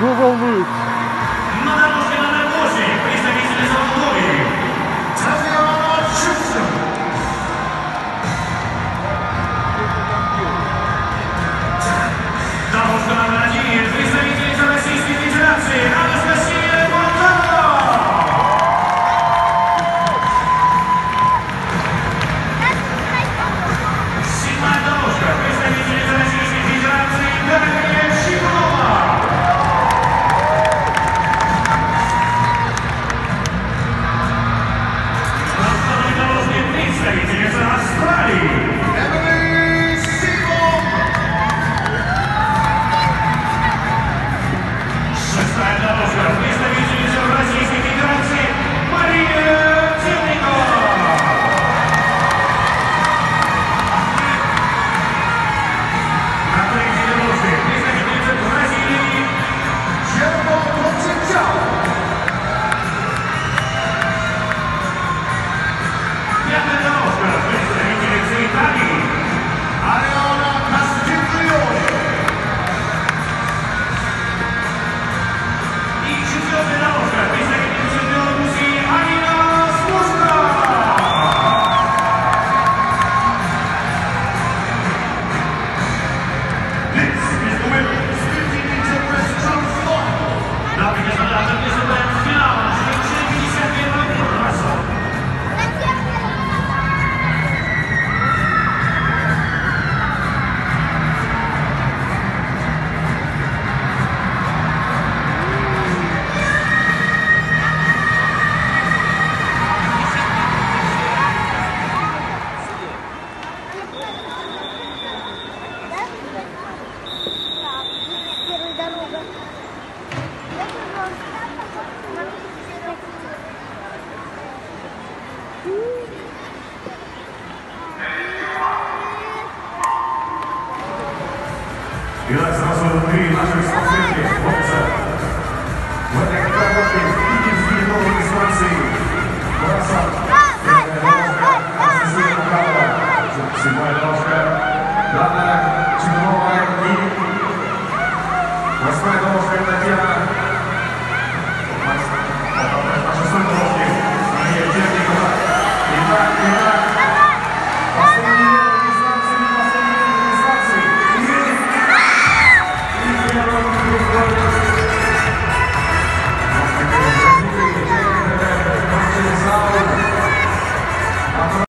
Głową wróć. Green. Y ahora se